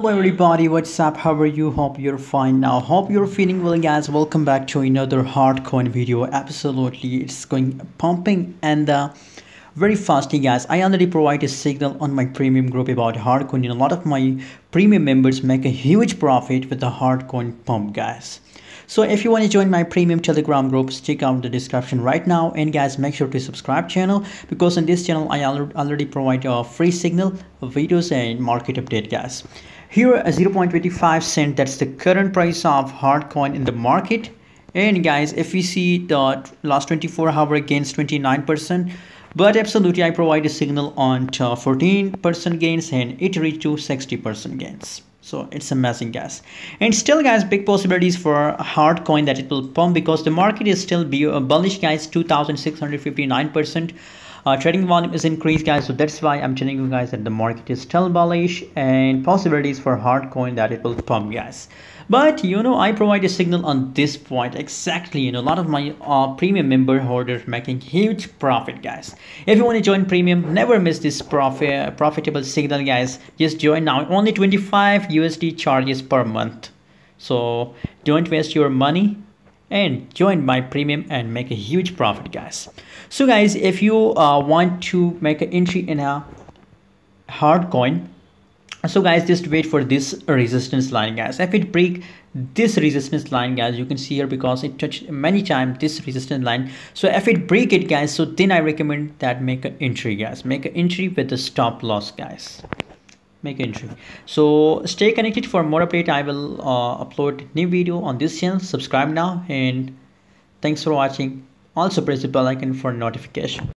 Hello everybody, what's up? How are you? Hope you're fine now. Hope you're feeling well guys. Welcome back to another hardcoin video. Absolutely, it's going pumping and uh, very fastly guys. I already provide a signal on my premium group about hardcoin and a lot of my premium members make a huge profit with the hardcoin pump guys. So if you want to join my premium telegram group, check out the description right now and guys make sure to subscribe channel because in this channel I already provide a free signal, videos and market update guys. Here a 0.25 cent that's the current price of hardcoin in the market. And guys, if we see the last 24 hour gains 29%, but absolutely I provide a signal on uh, 14% gains and it reached to 60% gains so it's a amazing guys and still guys big possibilities for hard coin that it will pump because the market is still bullish guys 2659 percent. Uh, trading volume is increased guys so that's why i'm telling you guys that the market is still bullish and possibilities for hard coin that it will pump guys. But you know i provide a signal on this point exactly. You know a lot of my uh, premium member holders making huge profit guys. If you want to join premium never miss this profit profitable signal guys. Just join now. Only 25 usd charges per month. So don't waste your money and join my premium and make a huge profit guys. So guys if you uh, want to make an entry in a hard coin so guys just wait for this resistance line guys. If it break this resistance line guys you can see here because it touched many times this resistance line. So if it break it guys so then i recommend that make an entry guys. Make an entry with the stop loss guys make entry. So stay connected for more update. I will uh, upload new video on this channel. Subscribe now and thanks for watching. Also press the bell icon for notification